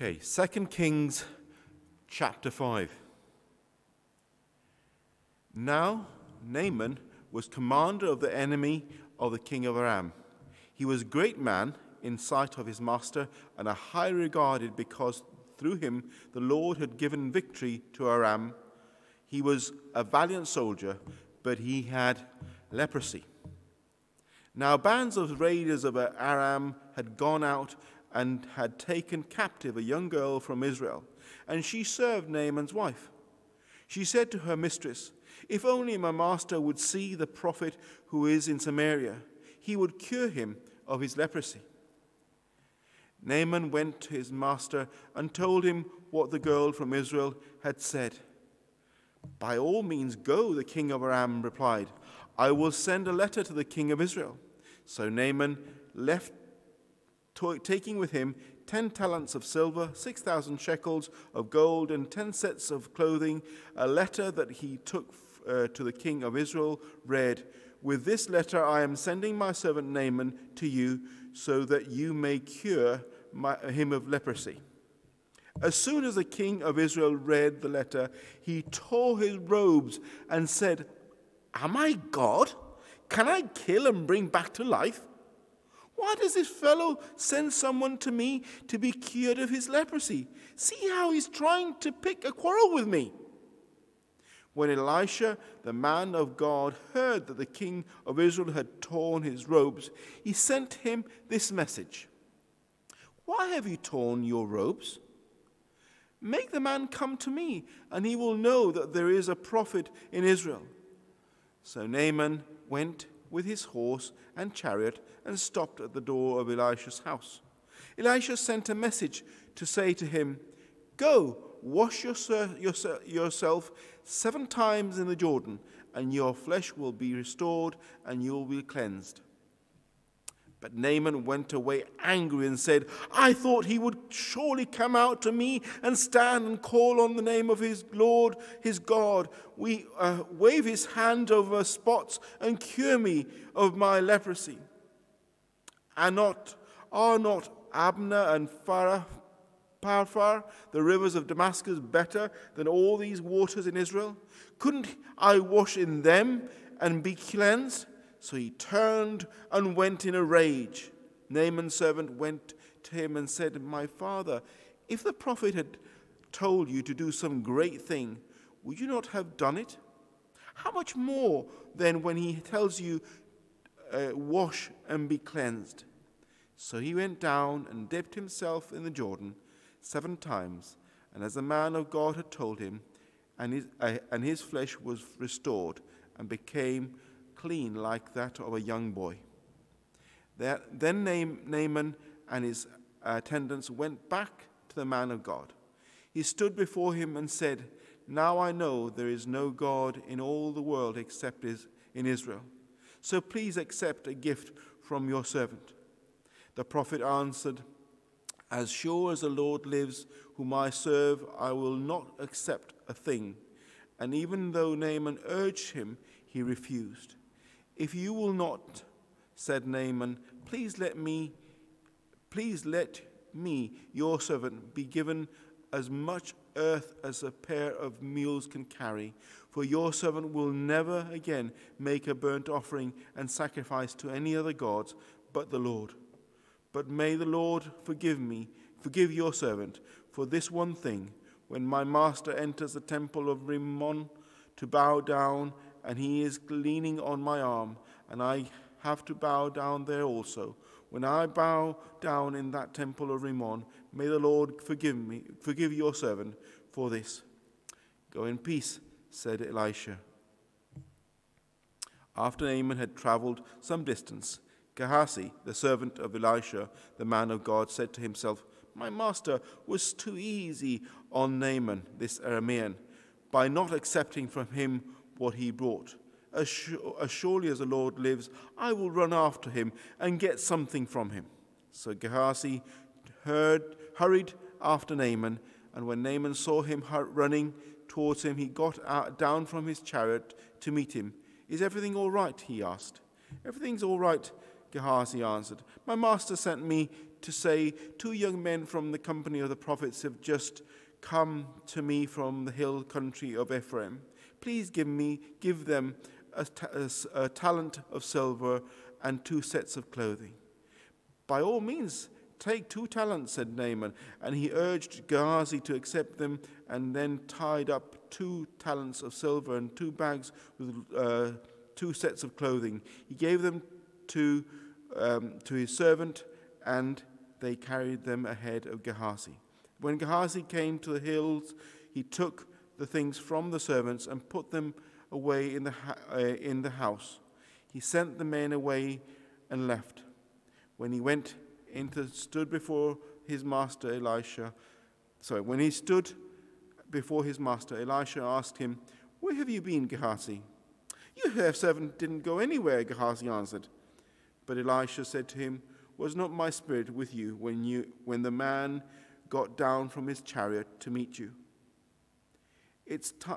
Okay, 2 Kings chapter 5. Now, Naaman was commander of the enemy of the king of Aram. He was a great man in sight of his master and a high regarded because through him the Lord had given victory to Aram. He was a valiant soldier, but he had leprosy. Now, bands of raiders of Aram had gone out and had taken captive a young girl from Israel, and she served Naaman's wife. She said to her mistress, If only my master would see the prophet who is in Samaria, he would cure him of his leprosy. Naaman went to his master and told him what the girl from Israel had said. By all means, go, the king of Aram replied. I will send a letter to the king of Israel. So Naaman left taking with him ten talents of silver, six thousand shekels of gold, and ten sets of clothing. A letter that he took uh, to the king of Israel read, With this letter I am sending my servant Naaman to you, so that you may cure my, him of leprosy. As soon as the king of Israel read the letter, he tore his robes and said, Am I God? Can I kill and bring back to life? Why does this fellow send someone to me to be cured of his leprosy? See how he's trying to pick a quarrel with me. When Elisha, the man of God, heard that the king of Israel had torn his robes, he sent him this message Why have you torn your robes? Make the man come to me, and he will know that there is a prophet in Israel. So Naaman went with his horse and chariot and stopped at the door of Elisha's house. Elisha sent a message to say to him, Go, wash yourself seven times in the Jordan, and your flesh will be restored, and you will be cleansed. But Naaman went away angry and said, I thought he would surely come out to me and stand and call on the name of his Lord, his God. We uh, wave his hand over spots and cure me of my leprosy. Are not, are not Abana and Farah, Pharpar, the rivers of Damascus, better than all these waters in Israel? Couldn't I wash in them and be cleansed? So he turned and went in a rage. Naaman's servant went to him and said, My father, if the prophet had told you to do some great thing, would you not have done it? How much more then when he tells you, uh, Wash and be cleansed? So he went down and dipped himself in the Jordan seven times, and as the man of God had told him, and his, uh, and his flesh was restored and became clean like that of a young boy. Then Naaman and his attendants went back to the man of God. He stood before him and said, Now I know there is no God in all the world except in Israel. So please accept a gift from your servant. The prophet answered, As sure as the Lord lives, whom I serve, I will not accept a thing. And even though Naaman urged him, he refused. If you will not, said Naaman, please let me, please let me, your servant, be given as much earth as a pair of mules can carry, for your servant will never again make a burnt offering and sacrifice to any other gods but the Lord. But may the Lord forgive me, forgive your servant, for this one thing, when my master enters the temple of Rimmon to bow down and he is leaning on my arm, and I have to bow down there also. When I bow down in that temple of Rimmon, may the Lord forgive me, forgive your servant for this. Go in peace, said Elisha. After Naaman had traveled some distance, Gehazi, the servant of Elisha, the man of God, said to himself, My master was too easy on Naaman, this Aramean, by not accepting from him what he brought. As, surely as the Lord lives, I will run after him and get something from him. So Gehazi heard, hurried after Naaman, and when Naaman saw him running towards him, he got out, down from his chariot to meet him. Is everything all right? he asked. Everything's all right, Gehazi answered. My master sent me to say, Two young men from the company of the prophets have just come to me from the hill country of Ephraim. Please give me, give them a, a, talent of silver and two sets of clothing. By all means, Take two talents, said Naaman, and he urged Gehazi to accept them, and then tied up two talents of silver and two bags with uh, two sets of clothing. He gave them to, um, to his servant, and they carried them ahead of Gehazi. When Gehazi came to the hills, he took the things from the servants and put them away in the, uh, in the house. He sent the men away and left. When he went into, stood before his master Elisha. Sorry, when he stood before his master, Elisha asked him, Where have you been, Gehazi? Your servant didn't go anywhere, Gehazi answered. But Elisha said to him, Was not my spirit with you when, you, when the man got down from his chariot to meet you? It's t-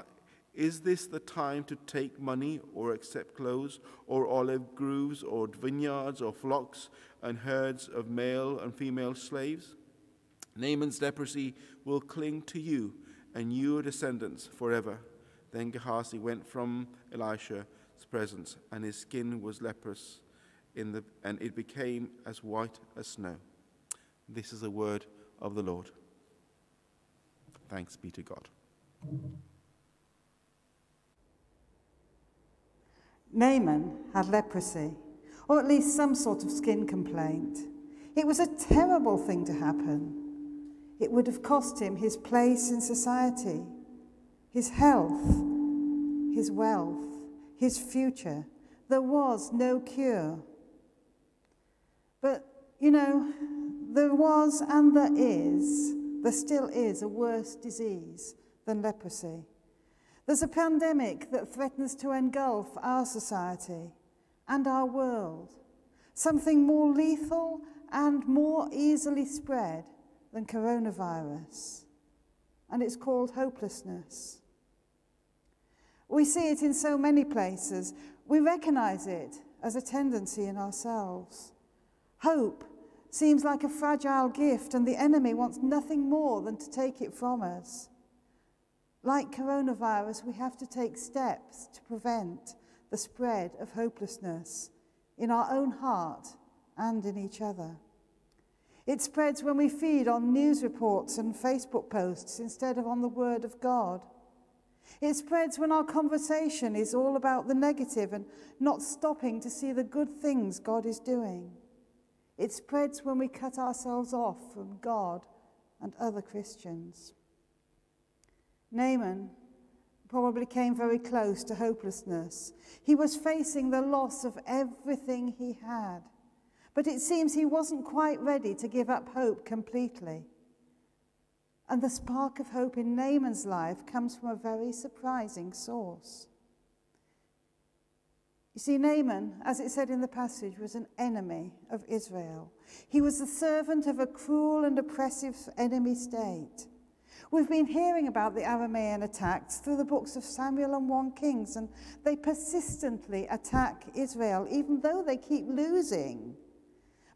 is this the time to take money or accept clothes or olive groves or vineyards or flocks and herds of male and female slaves? Naaman's leprosy will cling to you and your descendants forever. Then Gehazi went from Elisha's presence, and his skin was leprous, in the, and it became as white as snow. This is the word of the Lord. Thanks be to God. Naaman had leprosy, or at least some sort of skin complaint. It was a terrible thing to happen. It would have cost him his place in society, his health, his wealth, his future. There was no cure. But, you know, there was and there is, there still is a worse disease than leprosy. There's a pandemic that threatens to engulf our society and our world, something more lethal and more easily spread than coronavirus. And it's called hopelessness. We see it in so many places. We recognize it as a tendency in ourselves. Hope seems like a fragile gift, and the enemy wants nothing more than to take it from us. Like coronavirus, we have to take steps to prevent the spread of hopelessness in our own heart and in each other. It spreads when we feed on news reports and Facebook posts instead of on the Word of God. It spreads when our conversation is all about the negative and not stopping to see the good things God is doing. It spreads when we cut ourselves off from God and other Christians. Naaman probably came very close to hopelessness. He was facing the loss of everything he had. But it seems he wasn't quite ready to give up hope completely. And the spark of hope in Naaman's life comes from a very surprising source. You see, Naaman, as it said in the passage, was an enemy of Israel. He was the servant of a cruel and oppressive enemy state. We've been hearing about the Aramean attacks through the books of Samuel and 1 Kings, and they persistently attack Israel, even though they keep losing.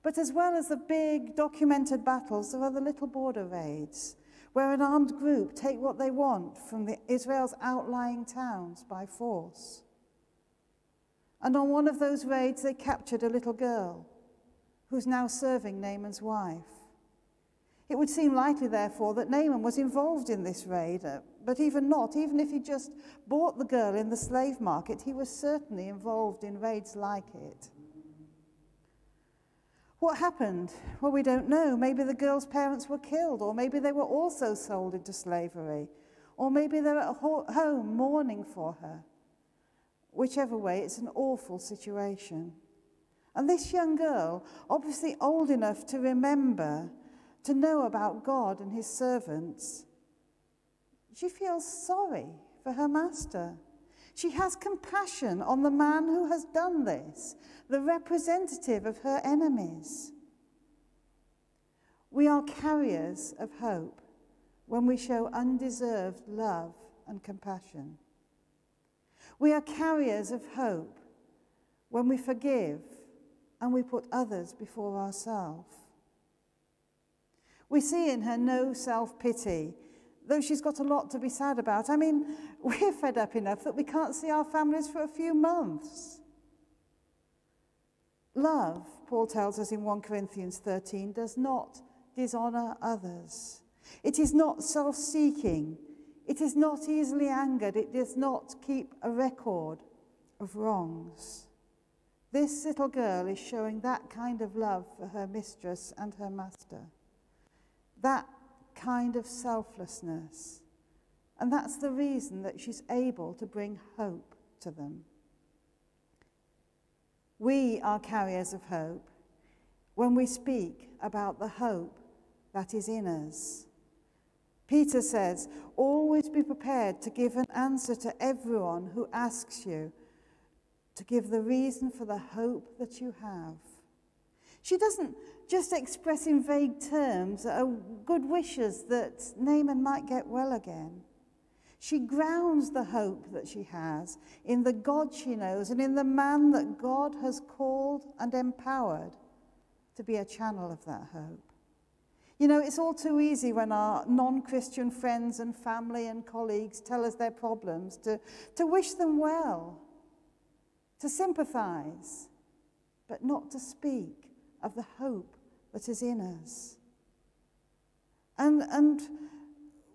But as well as the big documented battles, there are the little border raids, where an armed group take what they want from the, Israel's outlying towns by force. And on one of those raids, they captured a little girl who's now serving Naaman's wife. It would seem likely, therefore, that Naaman was involved in this raid, uh, but even not, even if he just bought the girl in the slave market, he was certainly involved in raids like it. What happened? Well, we don't know. Maybe the girl's parents were killed, or maybe they were also sold into slavery, or maybe they're at home mourning for her. Whichever way, it's an awful situation. And this young girl, obviously old enough to remember to know about God and his servants. She feels sorry for her master. She has compassion on the man who has done this, the representative of her enemies. We are carriers of hope when we show undeserved love and compassion. We are carriers of hope when we forgive and we put others before ourselves. We see in her no self pity, though she's got a lot to be sad about. I mean, we're fed up enough that we can't see our families for a few months. Love, Paul tells us in 1 Corinthians 13, does not dishonor others. It is not self seeking. It is not easily angered. It does not keep a record of wrongs. This little girl is showing that kind of love for her mistress and her master, that kind of selflessness. And that's the reason that she's able to bring hope to them. We are carriers of hope when we speak about the hope that is in us. Peter says, always be prepared to give an answer to everyone who asks you, to give the reason for the hope that you have. She doesn't just express in vague terms uh, good wishes that Naaman might get well again. She grounds the hope that she has in the God she knows and in the man that God has called and empowered to be a channel of that hope. You know, it's all too easy when our non Christian friends and family and colleagues tell us their problems to, to wish them well, to sympathize, but not to speak of the hope that is in us. And, and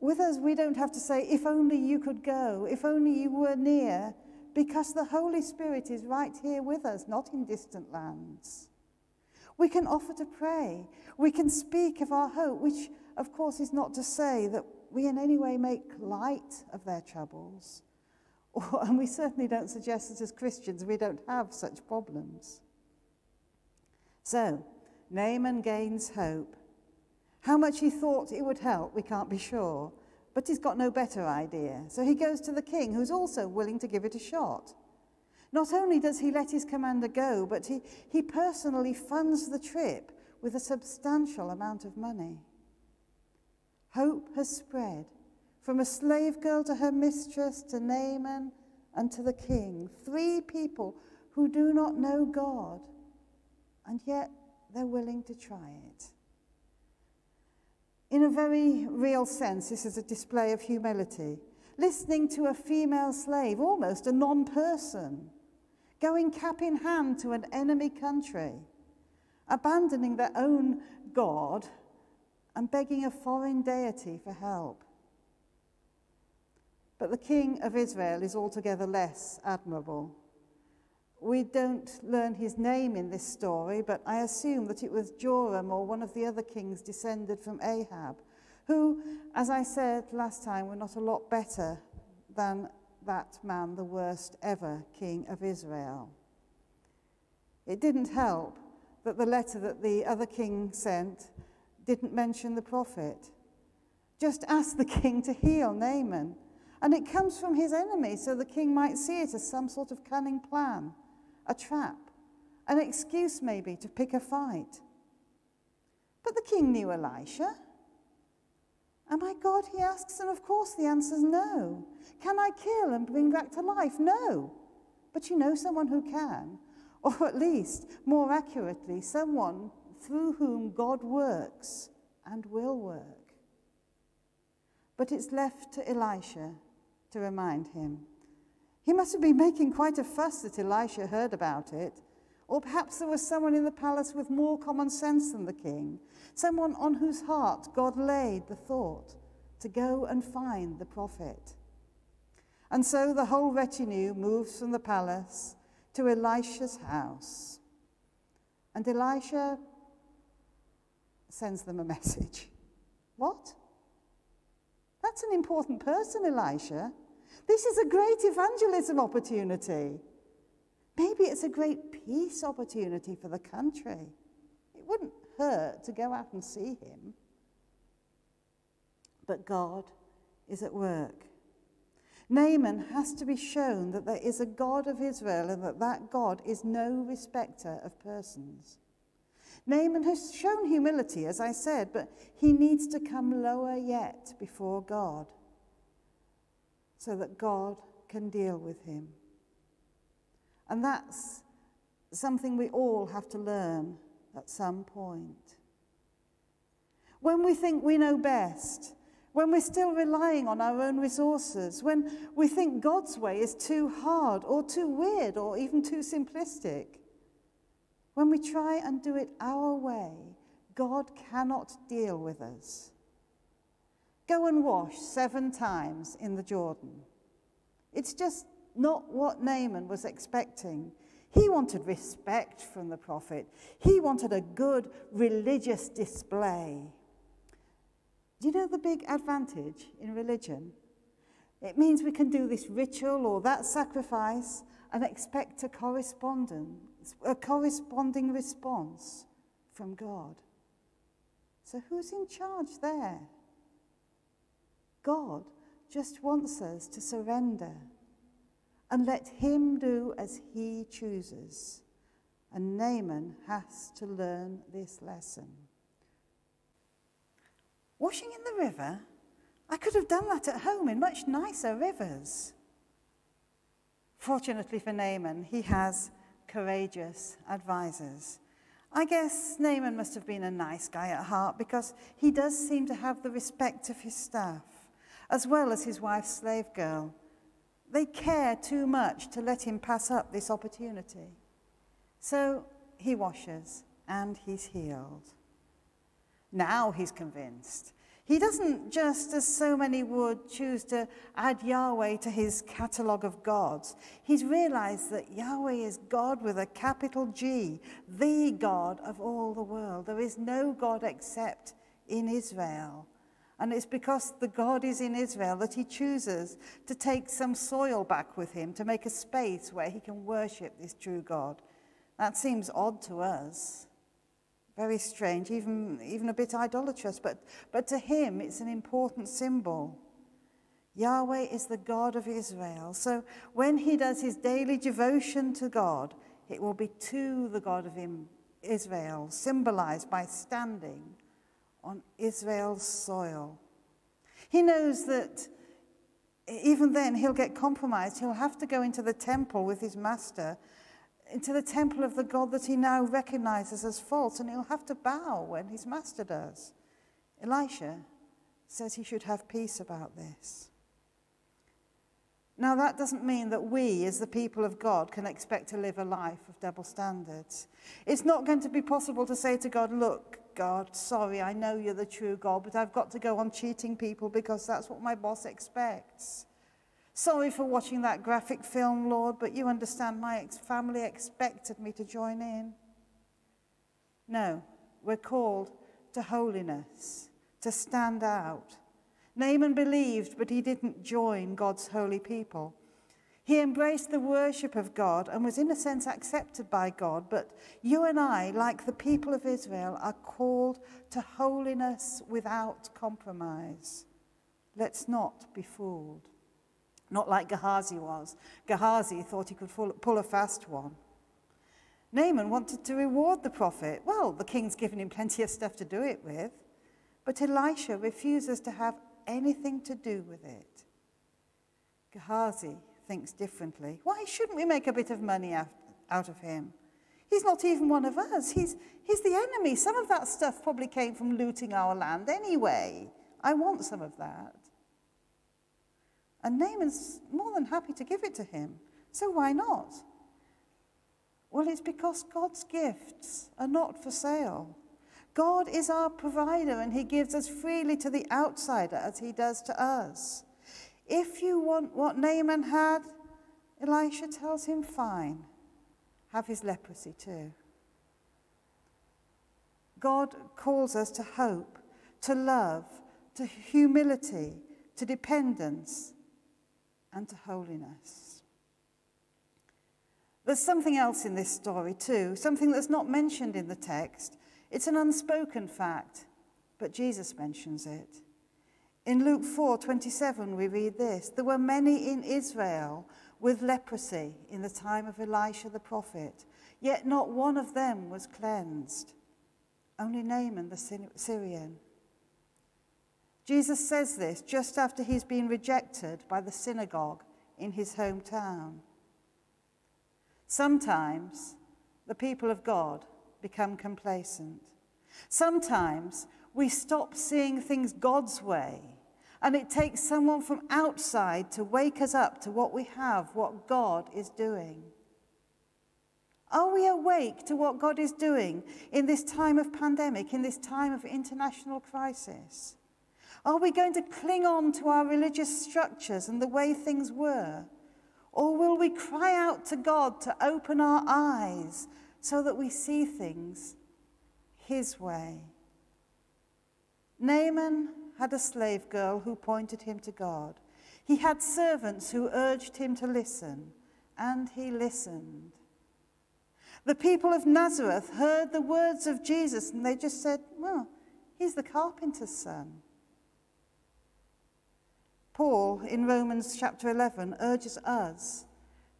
with us, we don't have to say, if only you could go, if only you were near, because the Holy Spirit is right here with us, not in distant lands. We can offer to pray. We can speak of our hope, which, of course, is not to say that we in any way make light of their troubles. Or, and we certainly don't suggest that as Christians we don't have such problems. So, Naaman gains hope. How much he thought it would help, we can't be sure, but he's got no better idea. So he goes to the king, who's also willing to give it a shot. Not only does he let his commander go, but he, he personally funds the trip with a substantial amount of money. Hope has spread from a slave girl to her mistress, to Naaman, and to the king. Three people who do not know God, and yet they're willing to try it. In a very real sense, this is a display of humility. Listening to a female slave, almost a non person, going cap in hand to an enemy country, abandoning their own God and begging a foreign deity for help. But the king of Israel is altogether less admirable. We don't learn his name in this story, but I assume that it was Joram or one of the other kings descended from Ahab, who, as I said last time, were not a lot better than that man the worst ever king of Israel. It didn't help that the letter that the other king sent didn't mention the prophet. Just ask the king to heal Naaman. And it comes from his enemy, so the king might see it as some sort of cunning plan, a trap, an excuse maybe to pick a fight. But the king knew Elisha. Am I God? He asks, and of course the answer is no. Can I kill and bring back to life? No. But you know someone who can, or at least, more accurately, someone through whom God works and will work. But it's left to Elisha to remind him. He must have been making quite a fuss that Elisha heard about it. Or perhaps there was someone in the palace with more common sense than the king, someone on whose heart God laid the thought to go and find the prophet. And so the whole retinue moves from the palace to Elisha's house. And Elisha sends them a message. What? That's an important person, Elisha. This is a great evangelism opportunity. Maybe it's a great peace opportunity for the country. It wouldn't hurt to go out and see him. But God is at work. Naaman has to be shown that there is a God of Israel and that that God is no respecter of persons. Naaman has shown humility, as I said, but he needs to come lower yet before God so that God can deal with him. And that's something we all have to learn at some point. When we think we know best, when we're still relying on our own resources, when we think God's way is too hard or too weird or even too simplistic, when we try and do it our way, God cannot deal with us. Go and wash seven times in the Jordan. It's just not what Naaman was expecting. He wanted respect from the prophet, he wanted a good religious display. Do you know the big advantage in religion? It means we can do this ritual or that sacrifice and expect a corresponding, a corresponding response from God. So, who's in charge there? God just wants us to surrender and let Him do as He chooses. And Naaman has to learn this lesson. Washing in the river? I could have done that at home in much nicer rivers. Fortunately for Naaman, he has courageous advisors. I guess Naaman must have been a nice guy at heart because he does seem to have the respect of his staff, as well as his wife's slave girl. They care too much to let him pass up this opportunity. So he washes and he's healed. Now he's convinced. He doesn't just, as so many would, choose to add Yahweh to his catalogue of gods. He's realized that Yahweh is God with a capital G, the God of all the world. There is no God except in Israel. And it's because the God is in Israel that he chooses to take some soil back with him to make a space where he can worship this true God. That seems odd to us. Very strange, even, even a bit idolatrous, but, but to him it's an important symbol. Yahweh is the God of Israel. So when he does his daily devotion to God, it will be to the God of Israel, symbolized by standing on Israel's soil. He knows that even then he'll get compromised. He'll have to go into the temple with his master, into the temple of the God that he now recognizes as false, and he'll have to bow when his master does. Elisha says he should have peace about this. Now, that doesn't mean that we, as the people of God, can expect to live a life of double standards. It's not going to be possible to say to God, Look, God, sorry, I know you're the true God, but I've got to go on cheating people because that's what my boss expects. Sorry for watching that graphic film, Lord, but you understand my ex- family expected me to join in. No, we're called to holiness, to stand out. Naaman believed, but he didn't join God's holy people. He embraced the worship of God and was, in a sense, accepted by God. But you and I, like the people of Israel, are called to holiness without compromise. Let's not be fooled. Not like Gehazi was. Gehazi thought he could pull a fast one. Naaman wanted to reward the prophet. Well, the king's given him plenty of stuff to do it with. But Elisha refuses to have anything to do with it. Gehazi thinks differently. Why shouldn't we make a bit of money out of him? He's not even one of us. He's, he's the enemy. Some of that stuff probably came from looting our land anyway. I want some of that. And Naaman's more than happy to give it to him. So why not? Well, it's because God's gifts are not for sale. God is our provider and he gives us freely to the outsider as he does to us. If you want what Naaman had, Elisha tells him, fine, have his leprosy too. God calls us to hope, to love, to humility, to dependence, and to holiness. There's something else in this story too, something that's not mentioned in the text. It's an unspoken fact, but Jesus mentions it. In Luke 4:27 we read this, there were many in Israel with leprosy in the time of Elisha the prophet, yet not one of them was cleansed, only Naaman the Syrian. Jesus says this just after he's been rejected by the synagogue in his hometown. Sometimes the people of God become complacent. Sometimes we stop seeing things God's way. And it takes someone from outside to wake us up to what we have, what God is doing. Are we awake to what God is doing in this time of pandemic, in this time of international crisis? Are we going to cling on to our religious structures and the way things were? Or will we cry out to God to open our eyes so that we see things His way? Naaman had a slave girl who pointed him to God. He had servants who urged him to listen, and he listened. The people of Nazareth heard the words of Jesus and they just said, Well, he's the carpenter's son. Paul in Romans chapter 11 urges us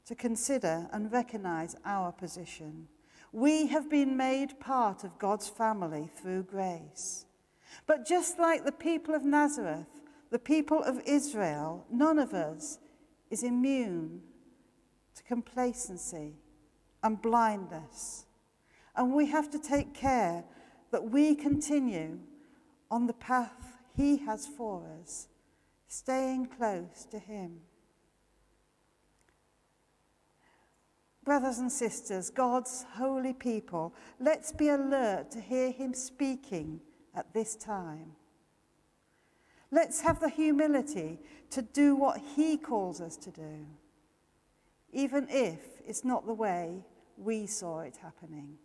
to consider and recognize our position. We have been made part of God's family through grace. But just like the people of Nazareth, the people of Israel, none of us is immune to complacency and blindness. And we have to take care that we continue on the path He has for us, staying close to Him. Brothers and sisters, God's holy people, let's be alert to hear Him speaking at this time. Let's have the humility to do what He calls us to do, even if it's not the way we saw it happening.